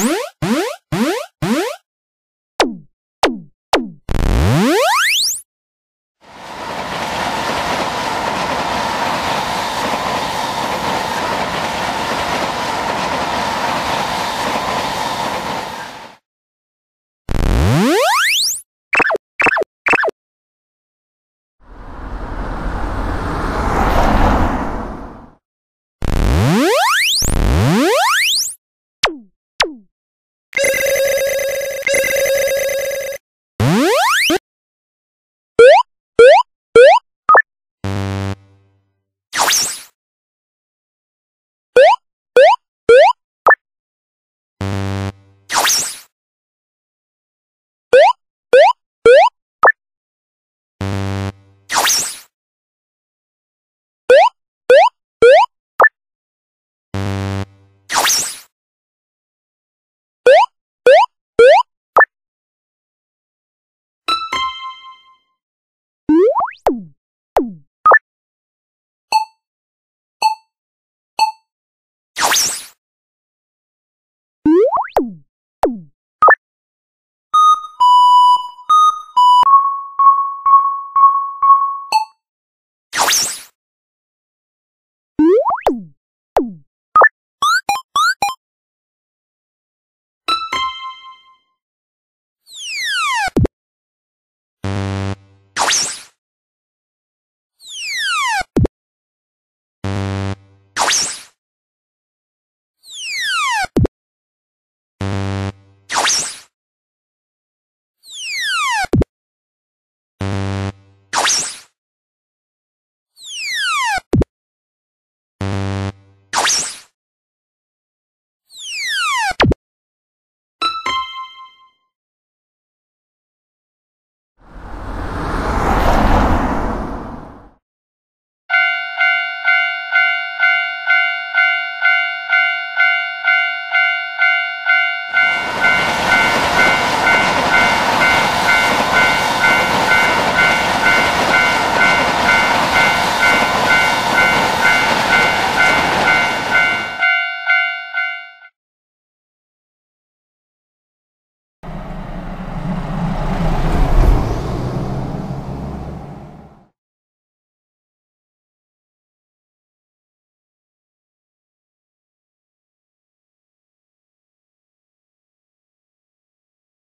Huh?